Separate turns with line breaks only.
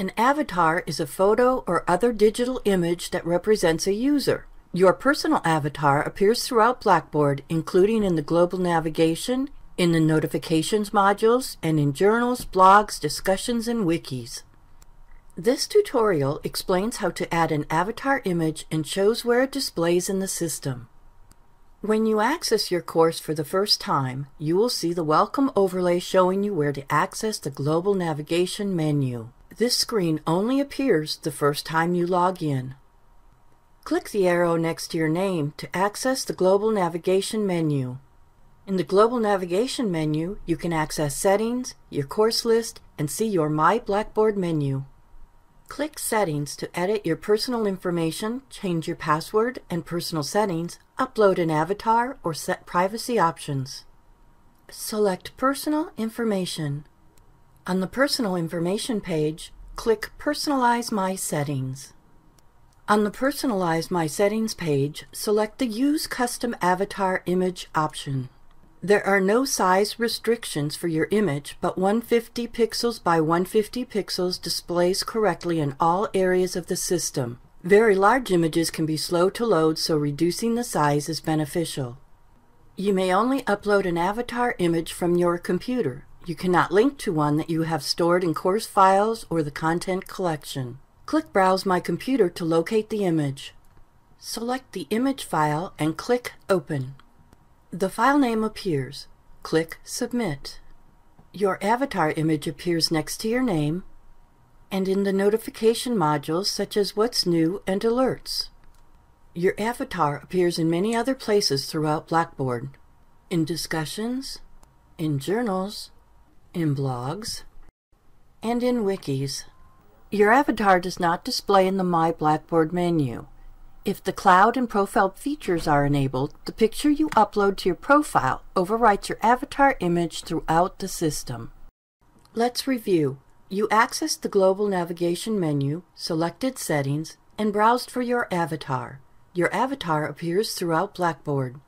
An avatar is a photo or other digital image that represents a user. Your personal avatar appears throughout Blackboard, including in the global navigation, in the notifications modules, and in journals, blogs, discussions, and wikis. This tutorial explains how to add an avatar image and shows where it displays in the system. When you access your course for the first time, you will see the welcome overlay showing you where to access the global navigation menu. This screen only appears the first time you log in. Click the arrow next to your name to access the Global Navigation menu. In the Global Navigation menu, you can access Settings, your course list, and see your My Blackboard menu. Click Settings to edit your personal information, change your password and personal settings, upload an avatar, or set privacy options. Select Personal Information. On the Personal Information page, click Personalize My Settings. On the Personalize My Settings page, select the Use Custom Avatar Image option. There are no size restrictions for your image, but 150 pixels by 150 pixels displays correctly in all areas of the system. Very large images can be slow to load, so reducing the size is beneficial. You may only upload an avatar image from your computer. You cannot link to one that you have stored in course files or the content collection. Click Browse My Computer to locate the image. Select the image file and click Open. The file name appears. Click Submit. Your avatar image appears next to your name and in the notification modules such as What's New and Alerts. Your avatar appears in many other places throughout Blackboard. In discussions, in journals, in blogs, and in wikis. Your avatar does not display in the My Blackboard menu. If the cloud and profile features are enabled, the picture you upload to your profile overwrites your avatar image throughout the system. Let's review. You accessed the Global Navigation menu, selected Settings, and browsed for your avatar. Your avatar appears throughout Blackboard.